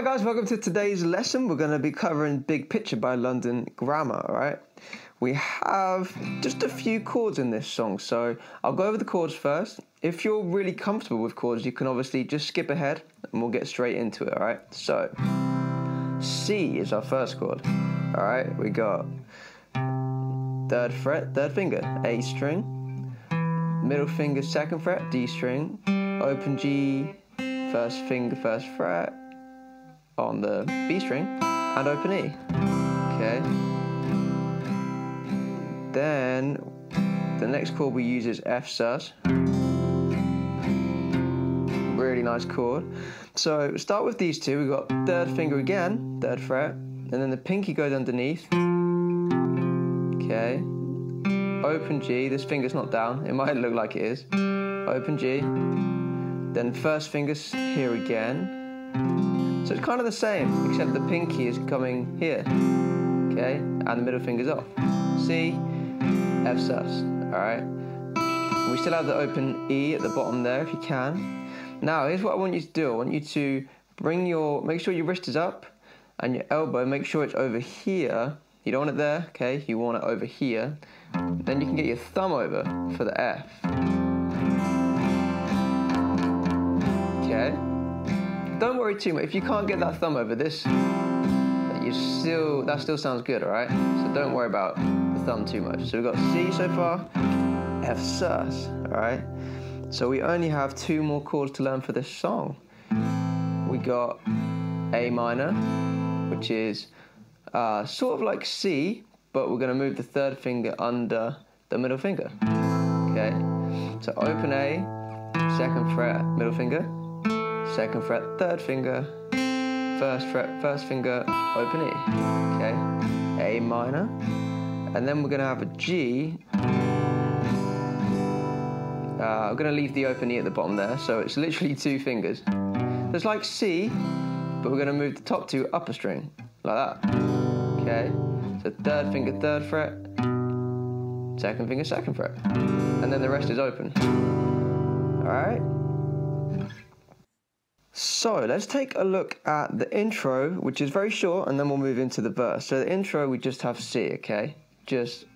Hi guys, welcome to today's lesson. We're going to be covering Big Picture by London Grammar, alright? We have just a few chords in this song, so I'll go over the chords first. If you're really comfortable with chords, you can obviously just skip ahead and we'll get straight into it, alright? So, C is our first chord, alright? We got third fret, third finger, A string, middle finger, second fret, D string, open G, first finger, first fret, on the B string and open E. Okay. Then the next chord we use is F sus. Really nice chord. So start with these two. We've got third finger again, third fret, and then the pinky goes underneath. Okay. Open G. This finger's not down. It might look like it is. Open G. Then first finger's here again. So it's kind of the same, except the pinky is coming here, okay, and the middle finger's off. C, F sus, all right. We still have the open E at the bottom there, if you can. Now, here's what I want you to do. I want you to bring your, make sure your wrist is up, and your elbow, make sure it's over here. You don't want it there, okay? You want it over here. Then you can get your thumb over for the F. Okay don't worry too much. If you can't get that thumb over this, you still that still sounds good, all right? So don't worry about the thumb too much. So we've got C so far, F sus, all right? So we only have two more chords to learn for this song. We got A minor, which is uh, sort of like C, but we're going to move the third finger under the middle finger. Okay, so open A, second fret, middle finger, second fret, third finger, first fret, first finger, open E. Okay, A minor, and then we're to have a G. Uh, I'm to leave the open E at the bottom there, so it's literally two fingers. There's like C, but we're to move the top two upper string, like that. Okay, so third finger, third fret, second finger, second fret, and then the rest is open. All right. So let's take a look at the intro, which is very short, and then we'll move into the verse. So the intro, we just have C, okay? Just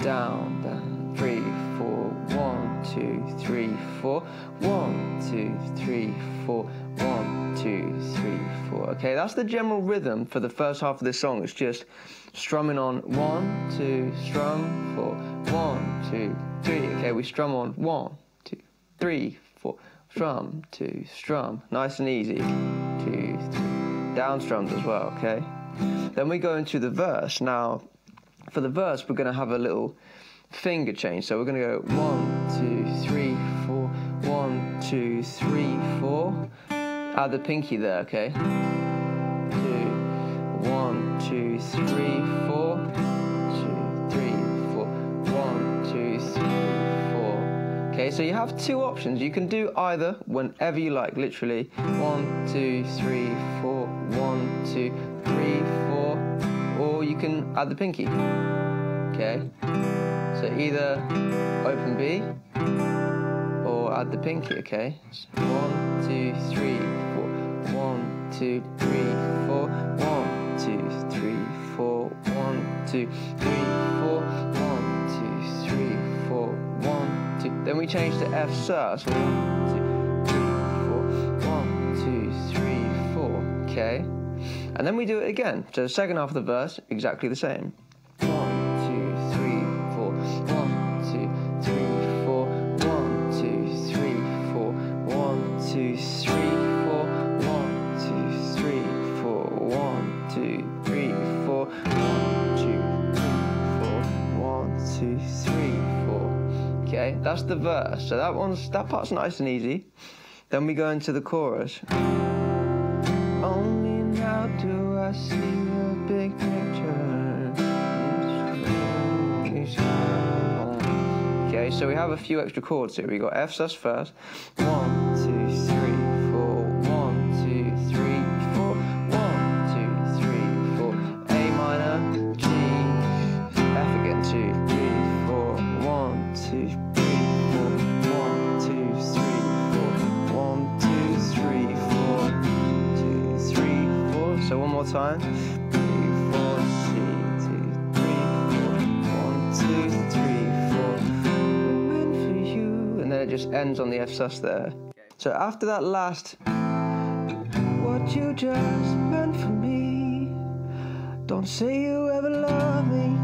down, down, three, four, one, two, three, four, one, two, three, four, one, two, three, four. Okay, that's the general rhythm for the first half of this song. It's just strumming on one, two, strum, four, one, two, three. Okay, we strum on one, two, three, strum, two, strum. Nice and easy. Two, three. Down strums as well, okay? Then we go into the verse. Now, for the verse, we're going to have a little finger change. So we're going to go one, two, three, four, one, two, three, four. Add the pinky there, okay? Two, one, two, three, four. So you have two options. You can do either whenever you like, literally. One, two, three, four, one, two, three, four. Or you can add the pinky. Okay? So either open B or add the pinky, okay? So one, two, three, four. One, two, three, four. One, two, three, four. One, two, three, we change to F sus. One, two, three, four. One, two, three, four. Okay. And then we do it again. So the second half of the verse, exactly the same. One, two, three, four. One, two, three, four. One, two, three, four. One, two, three, that's the verse. So that one's that part's nice and easy. Then we go into the chorus. Only now do I see the big picture. Okay, so we have a few extra chords here. We got F sus first. One, you, and then it just ends on the F sus there. So after that last, what you just meant for me. Don't say you ever love me.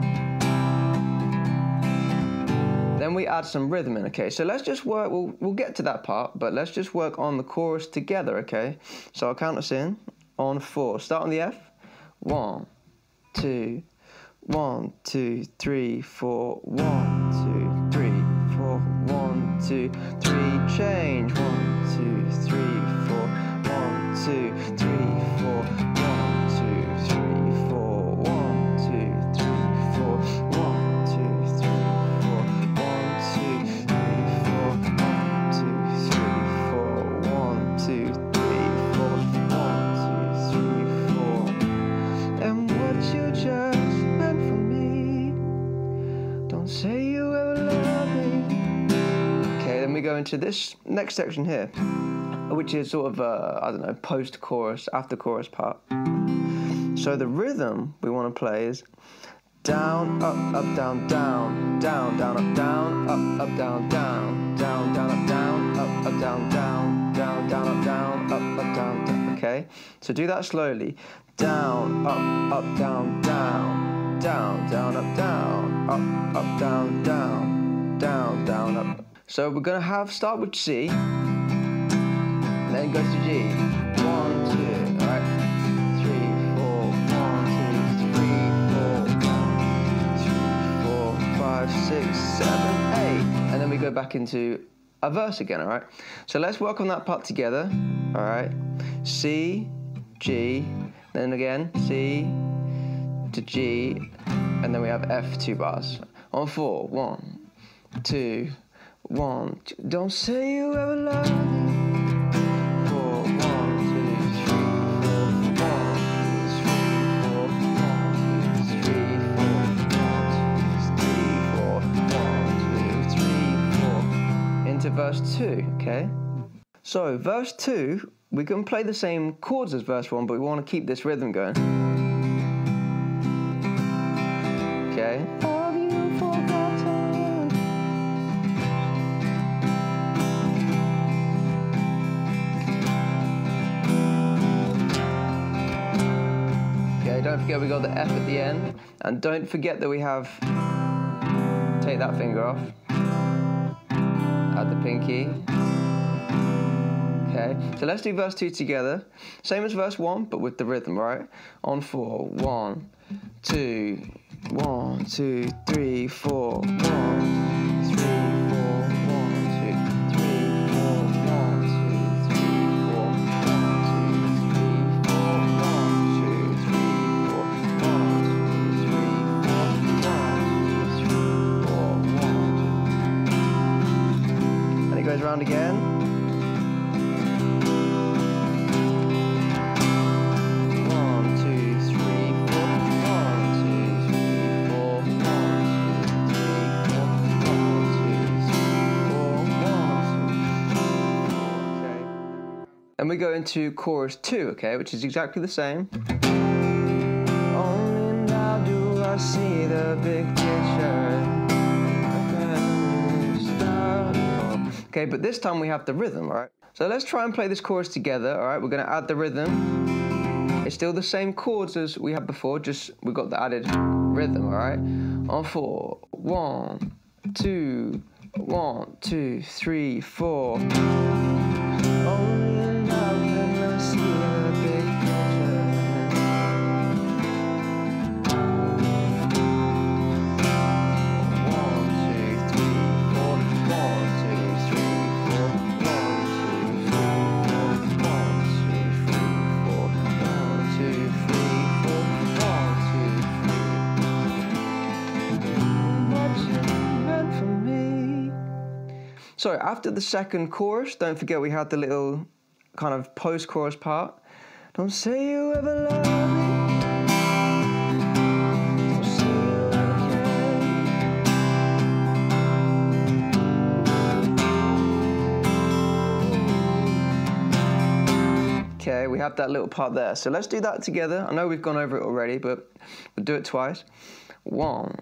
Then we add some rhythm in, okay? So let's just work, we'll, we'll get to that part, but let's just work on the chorus together, okay? So I'll count us in on four. Start on the F. One, two, one, two, three, four, one, two, three, four, one, two, three, change. One, two, say you ever love me. Okay, then we go into this next section here, which is sort of uh, I don't know post chorus, after chorus part. So the rhythm we want to play is down, up, up, down, down, down, down, up, down, up, up, down, down, down, down, up, down, up, up, down, down, down, down, up, down, up, up, down, down. Okay, so do that slowly. Down, up, up, down, down, down, down, up, down, up, up, down, down, down, down, up. So we're gonna have start with C, then go to G. One, two, all right. Three, four, one, two, three, four, one, two, four, five, six, seven, eight, and then we go back into a verse again. All right. So let's work on that part together. All right. C, G, then again C to G, and then we have F two bars. On four, one, two, one. Two. Don't say you ever love me. Into verse two, okay? So, verse two, we can play the same chords as verse one, but we want to keep this rhythm going. Don't we got the F at the end. And don't forget that we have. Take that finger off. Add the pinky. Okay, so let's do verse 2 together. Same as verse 1, but with the rhythm, right? On four. One, two, one, two, three, four. One, One, two, Okay. And we go into chorus two, okay, which is exactly the same. Only now do I see the big picture. Okay, but this time we have the rhythm, all right? So let's try and play this chorus together, all right? We're gonna add the rhythm. It's still the same chords as we had before, just we got the added rhythm, all right? On four. One, two, one, two, three, four. So after the second chorus, don't forget we had the little kind of post-chorus part. Don't say you ever love me. Okay, we have that little part there. So let's do that together. I know we've gone over it already, but we'll do it twice. One,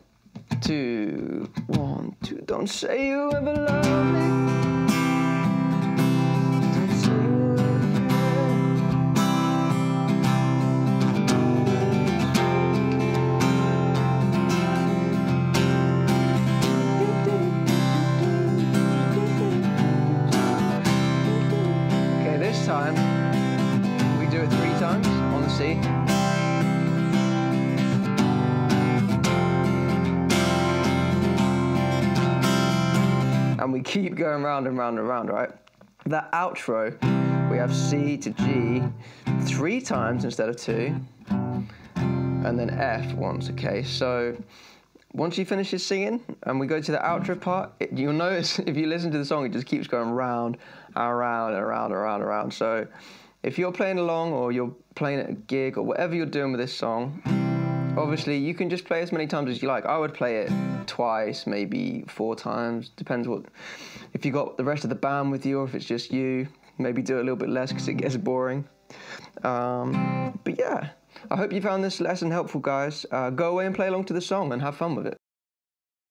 two, one, two. Don't say you ever love me. We keep going round and round and round, right? That outro, we have C to G three times instead of two, and then F once, okay? So once he finishes singing and we go to the outro part, it, you'll notice if you listen to the song, it just keeps going round, around, and around, around, around. So if you're playing along or you're playing at a gig or whatever you're doing with this song, obviously you can just play as many times as you like. I would play it twice, maybe four times, depends what. If you got the rest of the band with you or if it's just you, maybe do a little bit less because it gets boring. Um, but yeah. I hope you found this lesson helpful, guys. Uh, go away and play along to the song and have fun with it.